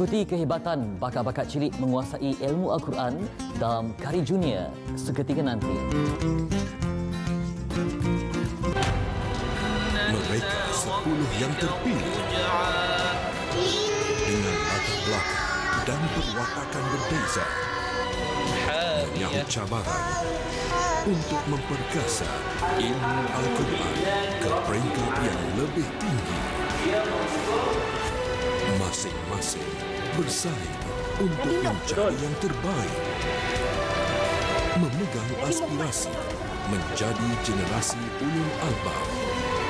Ikuti kehebatan bakat-bakat cilik menguasai ilmu Al-Quran dalam Kari Junior seketika nanti. Mereka sepuluh yang terpilih dengan latar belakang dan perwatakan berbeza menyahut cabaran untuk memperkasa ilmu Al-Quran ke peringkat yang lebih tinggi. Masing-masing bersaing untuk mencari yang terbaik. Memegang aspirasi menjadi generasi ulul albab,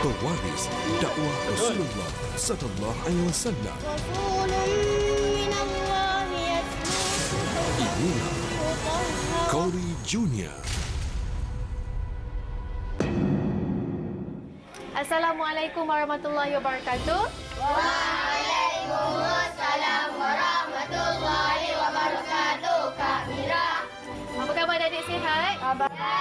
pewaris dakwah Rasulullah sallallahu alaihi wasallam. Inilah Kori Junior. Assalamualaikum warahmatullahi wabarakatuh. Waalaikumsalam warahmatullahi wabarakatuh, Kak Mira. Apa khabar adik sihat? Alhamdulillah.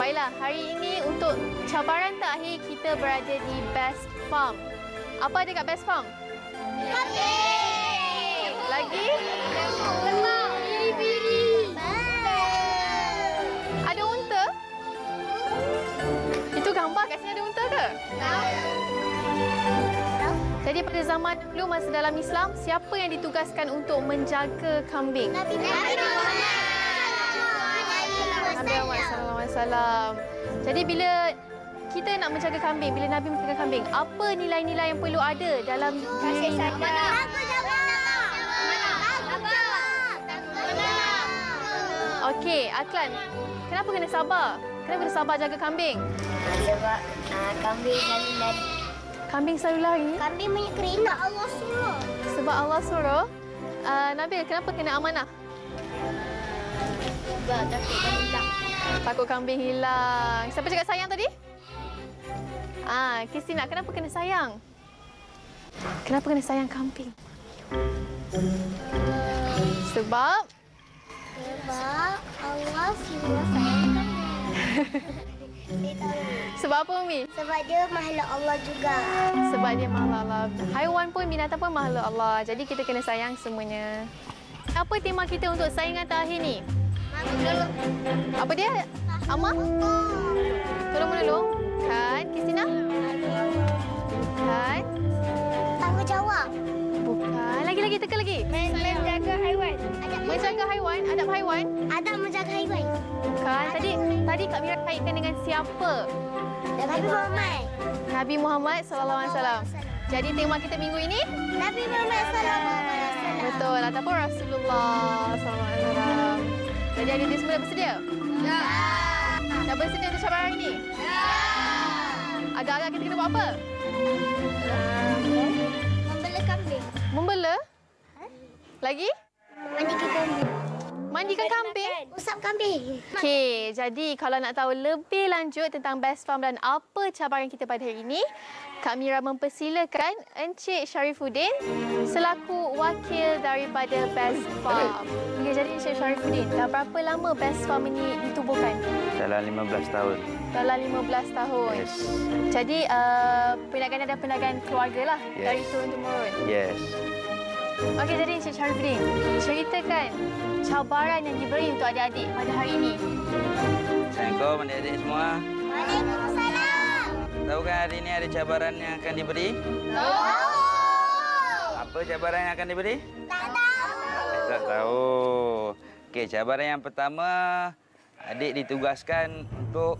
Baiklah, hari ini untuk cabaran terakhir kita berada di Best Farm. Apa ada kat Best Farm? Kambing. Lagi? Lemak, gambar kat sini ada unta ke? Jadi pada zaman dulu masa dalam Islam, siapa yang ditugaskan untuk menjaga kambing? Nabi Muhammad. Nabi Muhammad sallallahu alaihi wasallam. Jadi bila kita nak menjaga kambing, bila Nabi menjaga kambing, apa nilai-nilai yang perlu ada dalam diri jawab. Okey, Aklan. Kenapa kena sabar? Kenapa kena sabar jaga kambing? Sebab uh, kambing selalu lari. Kambing selalu lari Kambing banyak kereta Allah suruh. sebab Allah suruh. Uh, Nabil, kenapa kena amanah? Sebab takut kambing hilang. Takut kambing hilang. Siapa cakap sayang tadi? Ah, Kristina, kenapa kena sayang? Kenapa kena sayang kambing? Sebab Sebab Allah suruh sayang kambing. Sebab apa Umi? Sebab dia makhluk Allah juga. Sebab dia makhluk Allah. Haiwan pun binatang pun makhluk Allah. Jadi kita kena sayang semuanya. Apa tema kita untuk saingan terakhir ni? Apa dia? Amma? Tolong menolong. Kan? Kristina? Kan? Lagi-lagi, teka lagi. Menjaga haiwan. Menjaga haiwan, adab haiwan. Adab menjaga haiwan. Bukan. Tadi tadi Kak Mira kaitkan dengan siapa? Nabi Muhammad. Nabi Muhammad sallallahu alaihi wasallam. Jadi tema kita minggu ini Nabi Muhammad sallallahu alaihi wasallam. betul ataupun Rasulullah sallallahu alaihi wasallam. Jadi adik-adik semua bersedia? Ya. Dah bersedia untuk cabaran hari ini? Ya. Agak-agak kita kena buat apa? Membela kambing. Membela? Lagi? Mandikan kambing. Mandikan kambing? Usap kambing. Okey, jadi kalau nak tahu lebih lanjut tentang Best Farm dan apa cabaran kita pada hari ini, Kak Mira mempersilakan Encik Syarifuddin selaku wakil daripada Best Farm. Okey, jadi Encik Syarifuddin, dah berapa lama Best Farm ini ditubuhkan? Dalam 15 tahun. Dalam 15 tahun. Yes. Jadi, uh, perniagaan ada perniagaan keluarga lah Yes. dari turun-temurun. Yes. Okey, jadi Encik Syarifuddin, ceritakan cabaran yang diberi untuk adik-adik pada hari ini. Assalamualaikum adik-adik semua. Waalaikumsalam. Tahu kan hari ini ada cabaran yang akan diberi? Tahu. Apa cabaran yang akan diberi? Tak tahu. Tak tahu. Okey, cabaran yang pertama adik ditugaskan untuk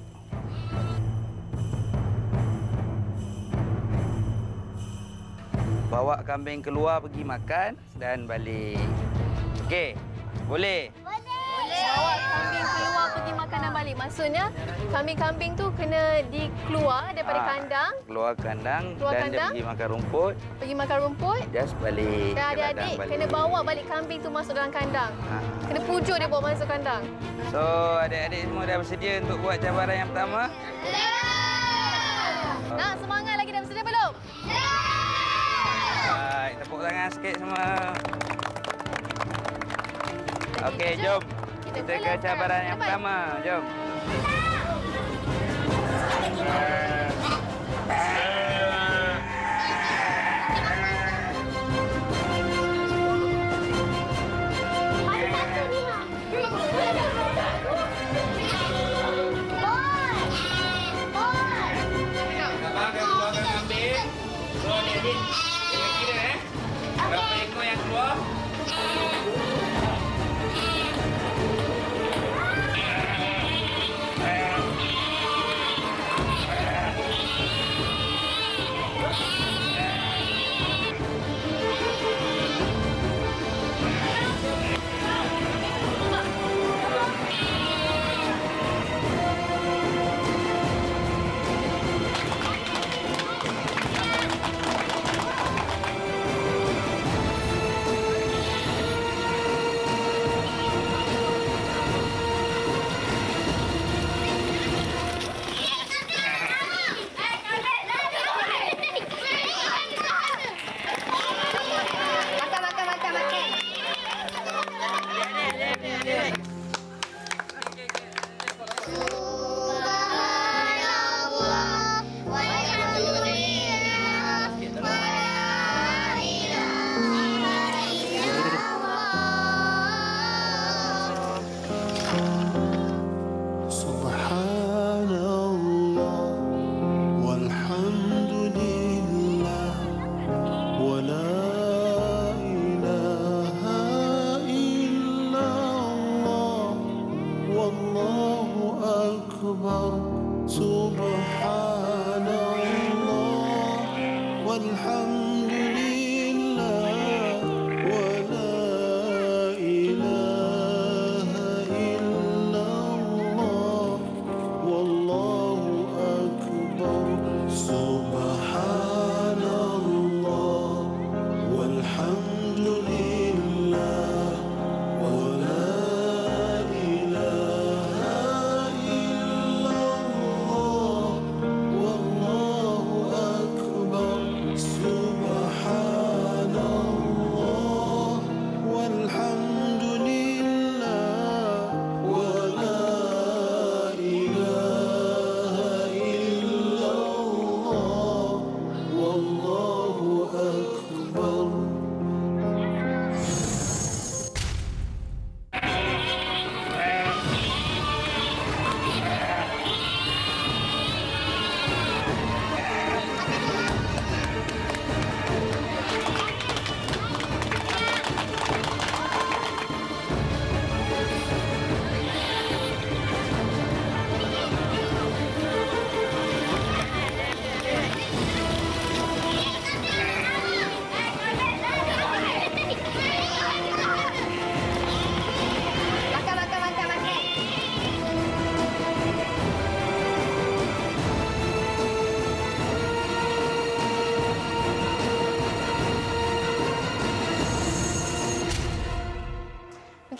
bawa kambing keluar pergi makan dan balik. Okey, boleh? Bawa kambing keluar pergi makan dan balik. Maksudnya kambing-kambing tu kena dikeluar daripada Ah, kandang, Keluar kandang Keluar dan kandang. dia pergi makan rumput, pergi makan rumput. just balik. Dan ke ladang adik-adik balik. kena bawa balik kambing tu masuk dalam kandang. Ah. Kena pujuk dia bawa masuk kandang. So, adik-adik semua dah bersedia untuk buat cabaran yang pertama? Nak semangat lagi dah bersedia belum? Baik, tepuk tangan sikit semua. Okey, jom. Kita ke cabaran yang pertama. Jom. Adik,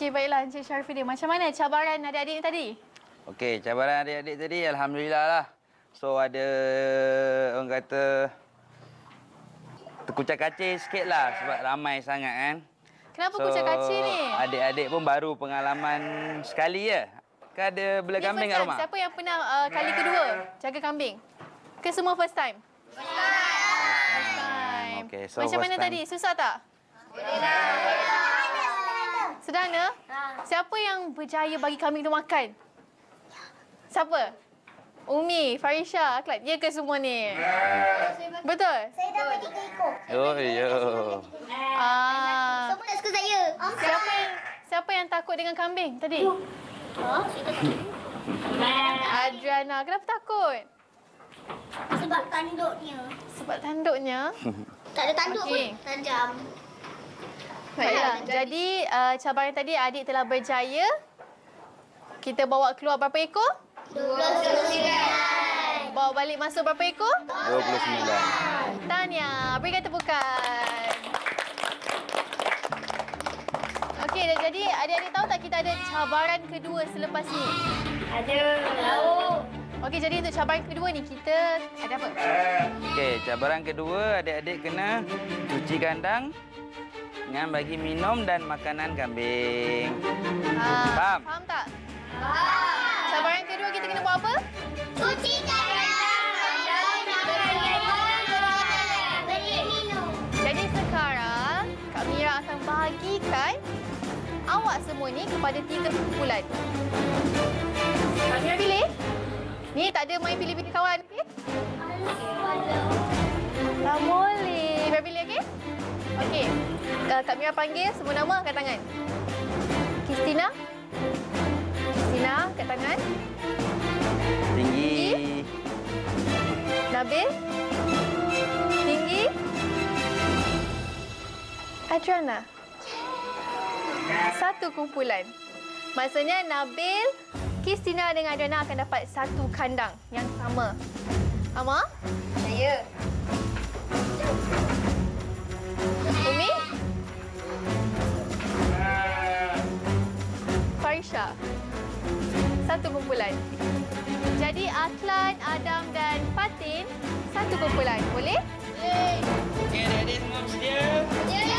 Okey, baiklah Encik Syarifuddin. Macam mana cabaran adik-adik tadi? Okey, cabaran adik-adik tadi Alhamdulillah lah. So ada orang kata terkucak kacir sikit lah sebab ramai sangat kan. Kenapa So, kucak kacir ni? Adik-adik pun baru pengalaman sekali je. Kan ada bela Ni kambing first kat time. rumah? Siapa yang pernah uh, kali kedua jaga kambing? Ke semua first time? First time. Okey, so Macam first mana time. tadi? Susah tak? Sederhana? Siapa yang berjaya bagi kambing tu makan? Siapa? Umi, Farisha, Akhlak. Ya ke semua ni? Betul? Saya dapat tiga ekor. Oh, yo. Ah, Semua tak suka saya. siapa yang siapa yang takut dengan kambing tadi? Oh, saya takut. Adriana, kenapa takut? Sebab tanduknya. Sebab tanduknya. Tak ada tanduk Okey. pun. Tajam. Baiklah. Jadi uh, cabaran tadi adik telah berjaya. Kita bawa keluar berapa ekor? 29. Bawa balik masuk berapa ekor? 29. Tanya, berikan tepukan. Okey, dah jadi adik-adik tahu tak kita ada cabaran kedua selepas ni? Ada. Tahu. Okey, jadi untuk cabaran kedua ni kita ada apa? Okey, cabaran kedua adik-adik kena cuci kandang dengan bagi minum dan makanan kambing. Ah, Faham? Faham tak? Cabaran kedua kita kena buat apa? Cuci kandang. Beri minum. Jadi sekarang Kak Mira akan bahagikan awak semua ni kepada tiga kumpulan. Kak Mira pilih. Ni tak ada main pilih-pilih kawan. Okay? Tak boleh. Arbili, okey? Okey. Uh, Kak Mira panggil semua nama angkat tangan. Kristina. Kristina, angkat tangan. Tinggi. Nabil. Tinggi. Adriana. Satu kumpulan. Maksudnya Nabil, Kristina dengan Adriana akan dapat satu kandang yang sama. Ama? Saya. Umi? Farisha. Satu kumpulan. Jadi Aklan, Adam dan Fatin satu kumpulan. Boleh? Okey, adik-adik semua bersedia? Ya. Jadi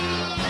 Bye.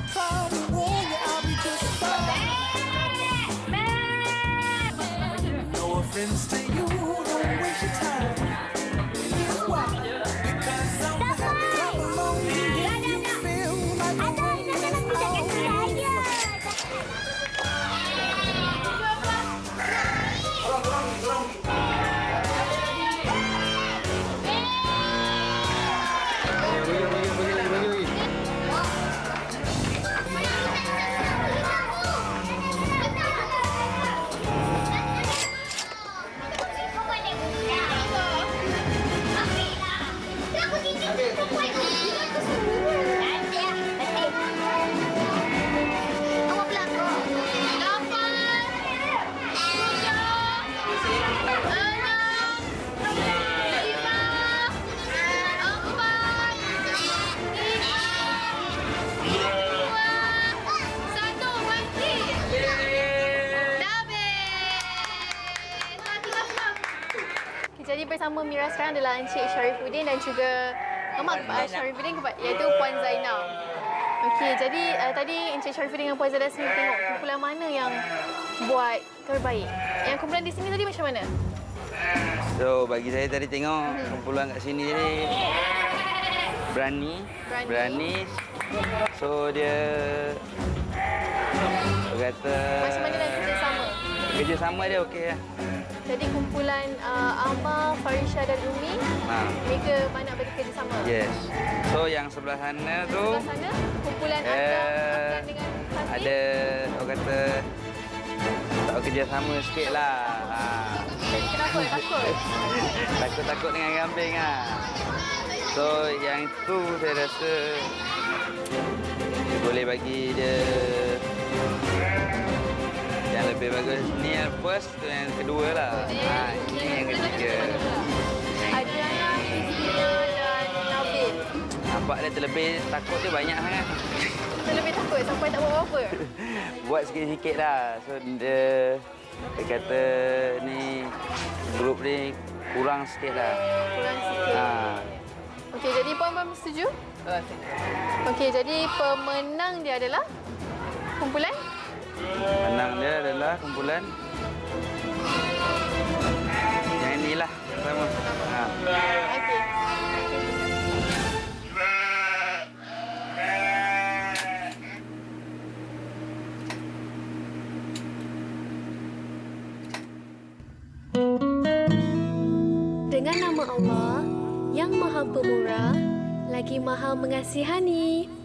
Oh. Encik Syarifuddin dan juga Mak uh, Syarifuddin kepa- iaitu Puan Zainal. Okey, jadi uh, tadi Encik Syarifuddin dengan Puan Zainal sini tengok kumpulan mana yang buat terbaik. Yang kumpulan di sini tadi macam mana? So bagi saya tadi tengok kumpulan kat sini ni berani, Berani. berani. So dia kata Macam mana dan kerjasama? kerjasama dia okey lah. Jadi kumpulan uh, Amar, Farisha dan Umi, Ha. mereka banyak bekerja sama. Yes. So yang sebelah sana tu Sebelah sana, kumpulan Azam, Afgan dengan Fatih. ada orang kata tak kerjasama sikit lah. Ha. Kenapa? Takut? Takut-takut dengan kambing lah. So yang tu saya rasa boleh bagi dia yang lebih bagus. Ni yang first tu yang kedua lah. Ha, ini yang ketiga. Adriana, Hizkia dan Nabil. Nampak dia terlebih takut dia banyak sangat. Saya lebih takut sampai tak buat apa-apa. Buat sikit-sikit lah. So dia, dia kata ni grup ni kurang sikit lah. Kurang sikit. Ha. Okey, jadi Puan-Puan setuju? Okey, jadi pemenang dia adalah kumpulan Menang dia adalah kumpulan yang inilah sama. Ha. Dengan nama Allah yang Maha Pemurah lagi Maha Mengasihani.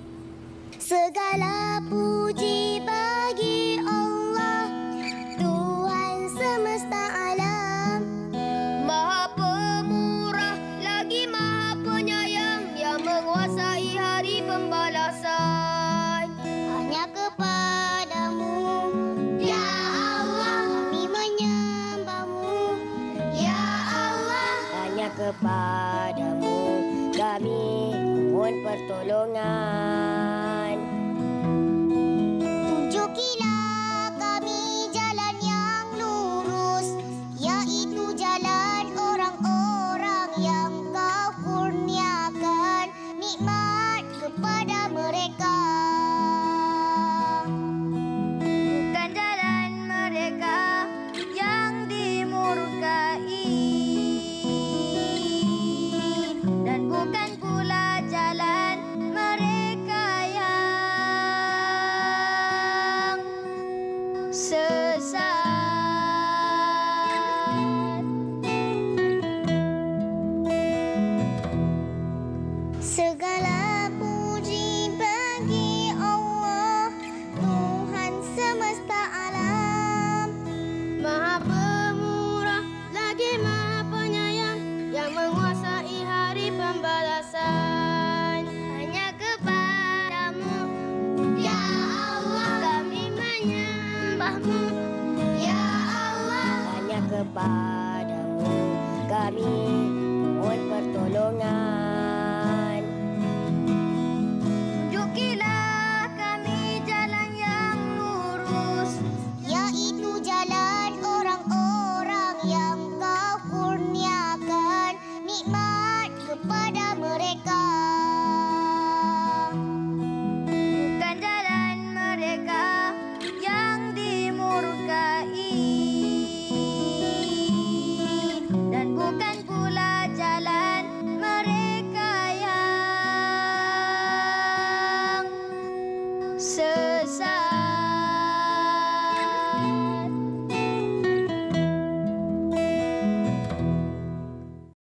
Kepadamu. Kami mohon pertolongan